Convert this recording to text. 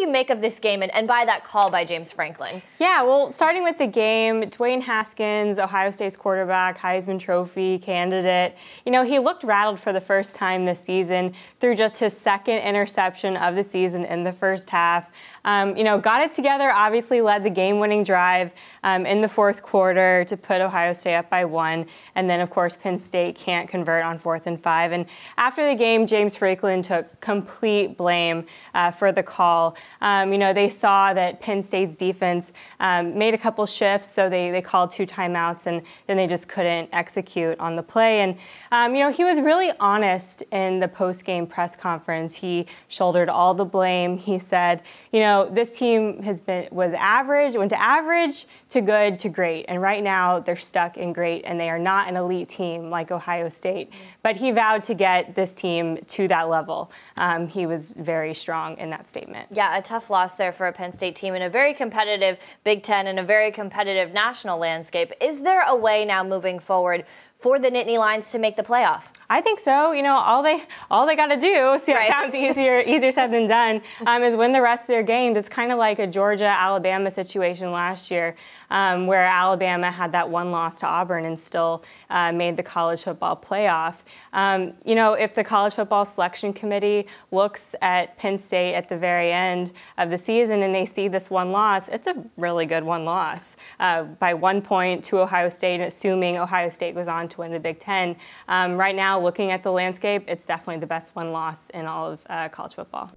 you make of this game and, and by that call by James Franklin? Yeah, well, starting with the game, Dwayne Haskins, Ohio State's quarterback, Heisman Trophy candidate, you know, he looked rattled for the first time this season through just his second interception of the season in the first half. Um, you know, got it together, obviously led the game winning drive um, in the fourth quarter to put Ohio State up by one. And then, of course, Penn State can't convert on fourth and five. And after the game, James Franklin took complete blame uh, for the call. Um, you know, they saw that Penn State's defense um, made a couple shifts, so they, they called two timeouts, and then they just couldn't execute on the play. And, um, you know, he was really honest in the post game press conference. He shouldered all the blame. He said, you know, this team has been was average, went to average to good to great, and right now they're stuck in great, and they are not an elite team like Ohio State. But he vowed to get this team to that level. Um, he was very strong in that statement. Yeah, a tough loss there for a Penn State team in a very competitive Big Ten and a very competitive national landscape. Is there a way now moving forward for the Nittany Lions to make the playoff? I think so. You know, all they all they got to do, see, right. it sounds easier easier said than done, um, is win the rest of their games. It's kind of like a Georgia Alabama situation last year, um, where Alabama had that one loss to Auburn and still uh, made the college football playoff. Um, you know, if the college football selection committee looks at Penn State at the very end of the season and they see this one loss, it's a really good one loss uh, by one point to Ohio State, assuming Ohio State goes on to win the Big Ten. Um, right now looking at the landscape, it's definitely the best one loss in all of uh, college football.